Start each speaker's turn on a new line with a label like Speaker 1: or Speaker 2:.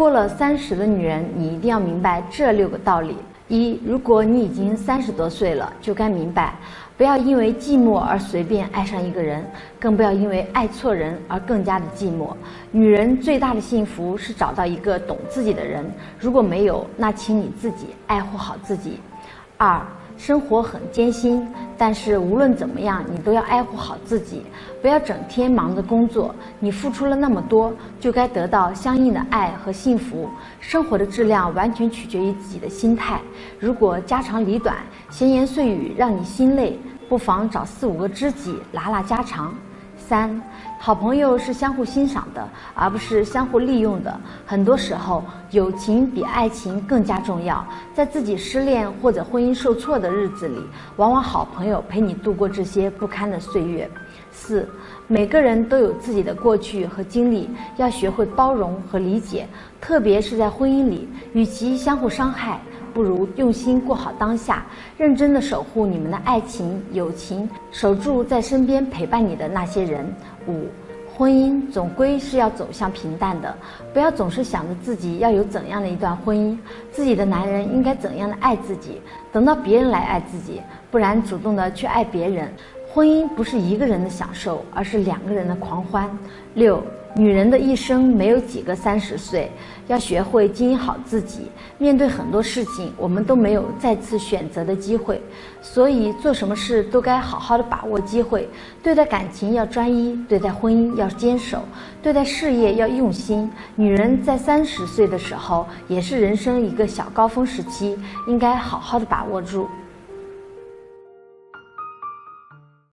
Speaker 1: 过了三十的女人，你一定要明白这六个道理：一，如果你已经三十多岁了，就该明白，不要因为寂寞而随便爱上一个人，更不要因为爱错人而更加的寂寞。女人最大的幸福是找到一个懂自己的人，如果没有，那请你自己爱护好自己。二。生活很艰辛，但是无论怎么样，你都要爱护好自己，不要整天忙着工作。你付出了那么多，就该得到相应的爱和幸福。生活的质量完全取决于自己的心态。如果家长里短、闲言碎语让你心累，不妨找四五个知己拉拉家常。三，好朋友是相互欣赏的，而不是相互利用的。很多时候，友情比爱情更加重要。在自己失恋或者婚姻受挫的日子里，往往好朋友陪你度过这些不堪的岁月。四，每个人都有自己的过去和经历，要学会包容和理解，特别是在婚姻里，与其相互伤害。不如用心过好当下，认真的守护你们的爱情、友情，守住在身边陪伴你的那些人。五，婚姻总归是要走向平淡的，不要总是想着自己要有怎样的一段婚姻，自己的男人应该怎样的爱自己，等到别人来爱自己，不然主动的去爱别人。婚姻不是一个人的享受，而是两个人的狂欢。六。女人的一生没有几个三十岁，要学会经营好自己。面对很多事情，我们都没有再次选择的机会，所以做什么事都该好好的把握机会。对待感情要专一，对待婚姻要坚守，对待事业要用心。女人在三十岁的时候，也是人生一个小高峰时期，应该好好的把握住。